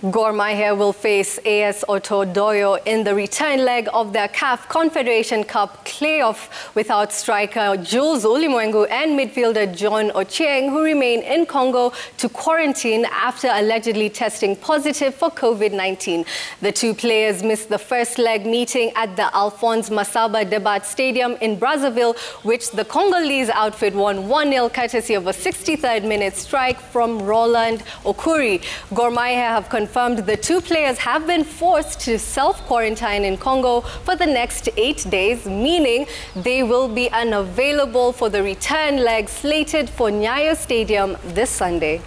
Gor Mahia will face AS Otoho D'oyo in the return leg of their CAF Confederation Cup playoff without striker Jules Ulimwengu and midfielder John Ochieng, who remain in Congo to quarantine after allegedly testing positive for COVID-19. The two players missed the first leg meeting at the Alphonse Massamba-Débat Stadium in Brazzaville, which the Congolese outfit won 1-0 courtesy of a 63rd minute strike from Roland Okuri. Gor Mahia have confirmed the two players have been forced to self-quarantine in Congo for the next eight days, meaning they will be unavailable for the return leg slated for Nyayo Stadium this Sunday.